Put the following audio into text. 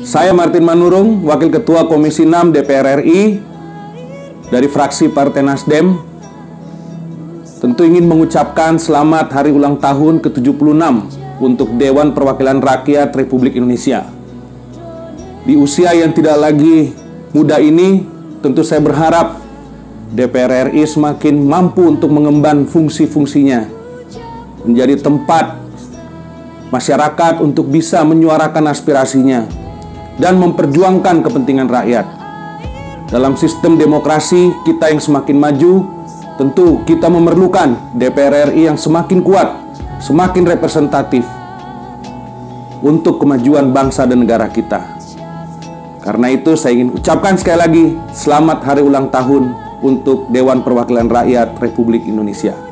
Saya Martin Manurung, Wakil Ketua Komisi 6 DPR RI dari fraksi Partai Nasdem, tentu ingin mengucapkan selamat hari ulang tahun ke-76 untuk Dewan Perwakilan Rakyat Republik Indonesia. Di usia yang tidak lagi muda ini, tentu saya berharap DPR RI semakin mampu untuk mengemban fungsi-fungsinya, menjadi tempat masyarakat untuk bisa menyuarakan aspirasinya dan memperjuangkan kepentingan rakyat. Dalam sistem demokrasi kita yang semakin maju, tentu kita memerlukan DPR RI yang semakin kuat, semakin representatif untuk kemajuan bangsa dan negara kita. Karena itu saya ingin ucapkan sekali lagi selamat hari ulang tahun untuk Dewan Perwakilan Rakyat Republik Indonesia.